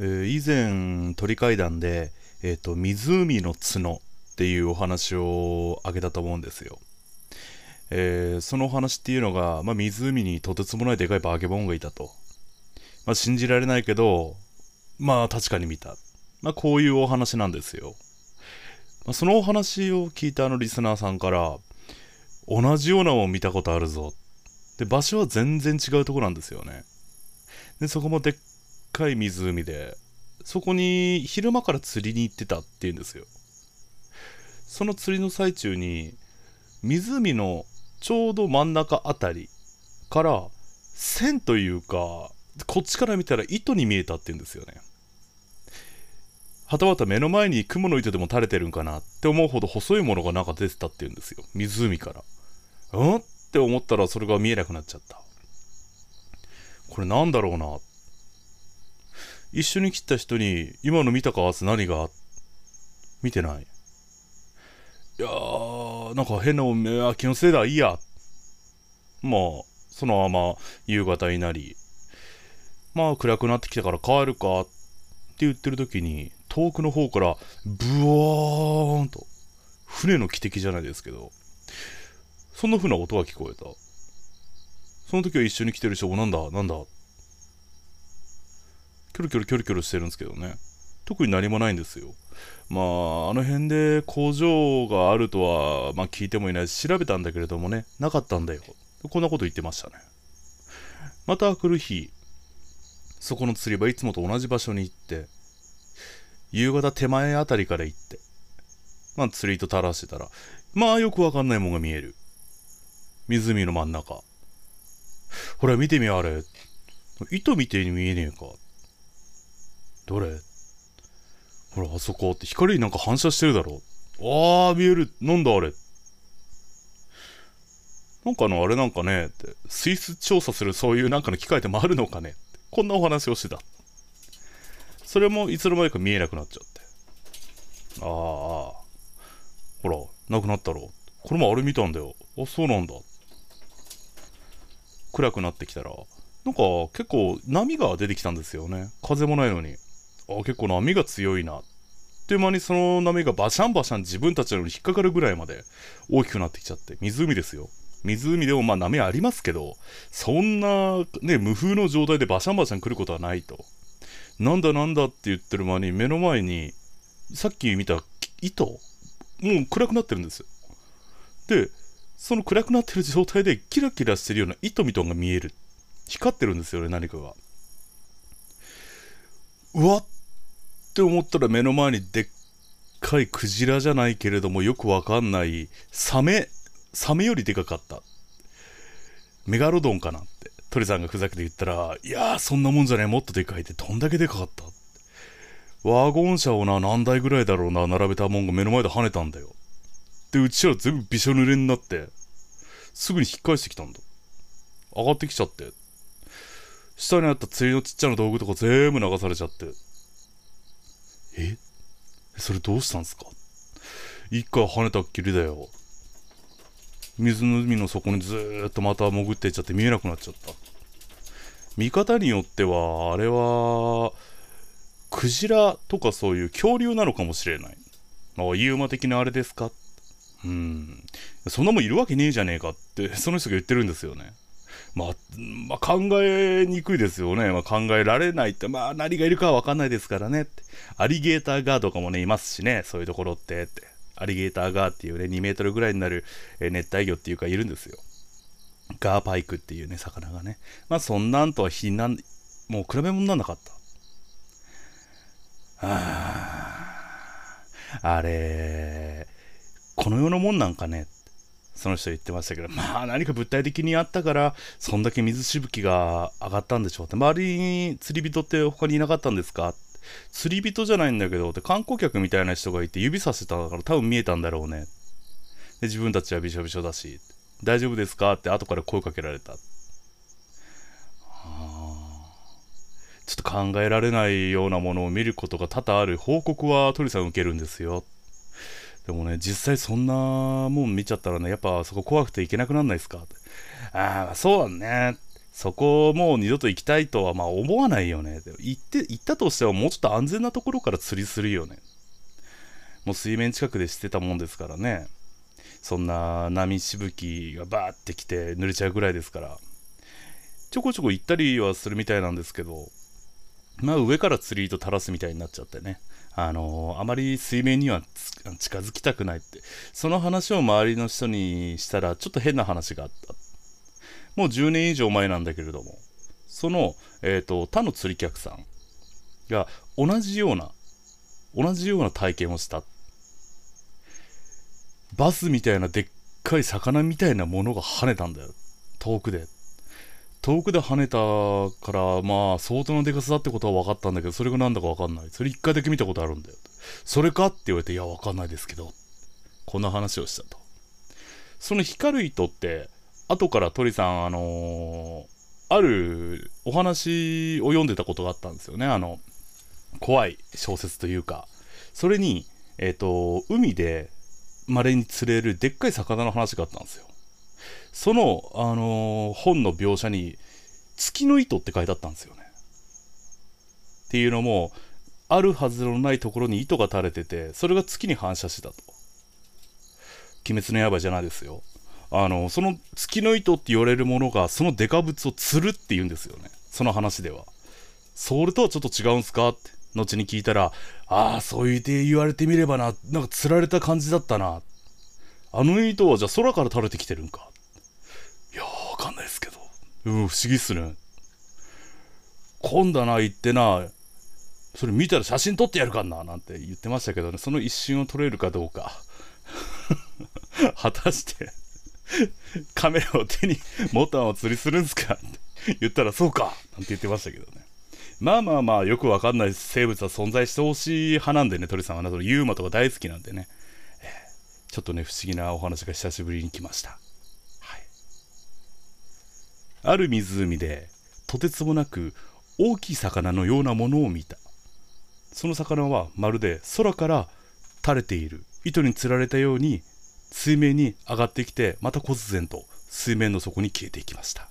以前鳥階段で、えーと湖の角っていうお話をあげたと思うんですよ、えーそのお話っていうのが、まあ、湖にとてつもないでかいバケモンがいたと、まあ、信じられないけどまあ確かに見た、まあ、こういうお話なんですよ、まあ、そのお話を聞いたあのリスナーさんから同じようなもん見たことあるぞ。で場所は全然違うとこなんですよね。でそこもでっかい湖でそこに昼間から釣りに行ってたっていうんですよ。その釣りの最中に湖のちょうど真ん中あたりから線というかこっちから見たら糸に見えたっていうんですよね。はたまた目の前に雲の糸でも垂れてるんかなって思うほど細いものがなんか出てたっていうんですよ。湖から。うん？って思ったらそれが見えなくなっちゃった。これなんだろうなっ一緒に来た人に今の見たかって何が？見てない。いやーなんか変なもんあ気のせいだいいや。まあそのまま夕方になりまあ暗くなってきたから帰るかって言ってる時に遠くの方からブワーンと船の汽笛じゃないですけどそんな風な音が聞こえた。その時は一緒に来てる人もなんだなんだキョロキョロキョロキョロしてるんですけどね。特に何もないんですよ。まああの辺で工場があるとは、まあ、聞いてもいないし調べたんだけれどもねなかったんだよ。こんなこと言ってましたね。また来る日そこの釣り場いつもと同じ場所に行って夕方手前あたりから行ってまあ釣り糸垂らしてたらまあよくわかんないもんが見える。湖の真ん中。ほら見てみあれ。糸みてえに見えねえか。どれほらあそこって光になんか反射してるだろ。あー見える。なんだあれ？なんかあのあれなんかねって水質調査するそういうなんかの機械でもあるのかね？こんなお話をしてた。それもいつの間にか見えなくなっちゃって。ああほらなくなったろ。これもあれ見たんだよ。あそうなんだ。暗くなってきたら。なんか結構波が出てきたんですよね。風もないのに。あ結構波が強いな。っていう間にその波がバシャンバシャン自分たちのように引っかかるぐらいまで大きくなってきちゃって湖ですよ。湖でもまあ波ありますけどそんなね無風の状態でバシャンバシャン来ることはないと。なんだなんだって言ってる間に目の前にさっき見た糸もう暗くなってるんですよ。でその暗くなってる状態でキラキラしてるような糸みたいなのが見える。光ってるんですよね何かが。うわっって思ったら目の前にでっかいクジラじゃないけれどもよくわかんないサメサメよりでかかった。メガロドンかなって。鳥さんがふざけて言ったらいやーそんなもんじゃねえもっとでかいってどんだけでかかった。ワゴン車をな何台ぐらいだろうな並べたもんが目の前で跳ねたんだよ。でうちら全部びしょ濡れになってすぐに引っ返してきたんだ。上がってきちゃって。下にあった釣りのちっちゃな道具とか全部流されちゃって。それどうしたんすか一回跳ねたっきりだよ水の海の底にずーっとまた潜っていっちゃって見えなくなっちゃった見方によってはあれはクジラとかそういう恐竜なのかもしれないあユーマ的なあれですかうん。そんなもんいるわけねえじゃねえかってその人が言ってるんですよね。まあ、まあ、考えにくいですよね。まあ、考えられないって、まあ、何がいるかは分かんないですからねって。アリゲーターガーとかもね、いますしね、そういうところってって。アリゲーターガーっていうね、2メートルぐらいになる、え熱帯魚っていうかいるんですよ。ガーパイクっていうね、魚がね。まあ、そんなんとは比なん、もう比べ物にならなかった。あーあれ、この世のもんなんかね、その人言ってましたけど、まあ何か物体的にあったから、そんだけ水しぶきが上がったんでしょうって。周りに釣り人って他にいなかったんですか？釣り人じゃないんだけどって観光客みたいな人がいて指さしてたから多分見えたんだろうね。で、自分たちはびしょびしょだし、大丈夫ですか？って後から声かけられた。ちょっと考えられないようなものを見ることが多々ある報告は鳥さん受けるんですよ。でもね、実際そんなもん見ちゃったらね、やっぱそこ怖くて行けなくなんないですか？ああ、そうだね。そこもう二度と行きたいとはまあ思わないよね。行って行ったとしてはもうちょっと安全なところから釣りするよね。もう水面近くでしてたもんですからね。そんな波しぶきがバーってきて濡れちゃうぐらいですから。ちょこちょこ行ったりはするみたいなんですけど。まあ上から釣り糸垂らすみたいになっちゃってね。あのー、あまり水面には近づきたくないって。その話を周りの人にしたらちょっと変な話があった。もう10年以上前なんだけれども。その、えーと、他の釣り客さんが同じような同じような体験をした。バスみたいなでっかい魚みたいなものが跳ねたんだよ。遠くで。遠くで跳ねたからまあ相当なでかさだってことは分かったんだけどそれが何だか分かんない。それ一回だけ見たことあるんだよ。それかって言われていや分かんないですけどこんな話をしたと。その光る糸って後から鳥さんあのー、あるお話を読んでたことがあったんですよね。あの怖い小説というか。それにえっ、ー、と海で稀に釣れるでっかい魚の話があったんですよ。その、あのー、本の描写に月の糸って書いてあったんですよね。っていうのもあるはずのないところに糸が垂れててそれが月に反射してたと。鬼滅の刃じゃないですよ。あのその月の糸って言われるものがそのデカブツを釣るって言うんですよね。その話では。それとはちょっと違うんすかって。後に聞いたらああそう言って言われてみればな。なんか釣られた感じだったな。あの糸はじゃあ空から垂れてきてるんか。かんないですけど。うん不思議っすね。今度な言ってなそれ見たら写真撮ってやるかななんて言ってましたけどね。その一瞬を撮れるかどうか。果たしてカメラを手にボタンを釣りするんすか？って言ったらそうかなんて言ってましたけどね。まあまあまあよくわかんない生物は存在してほしい派なんでね、鳥さんはね、そのユーマとか大好きなんでね、ちょっとね、不思議なお話が久しぶりに来ました。ある湖で、とてつもなく大きい魚のようなものを見た。その魚はまるで空から垂れている糸につられたように水面に上がってきてまた忽然と水面の底に消えていきました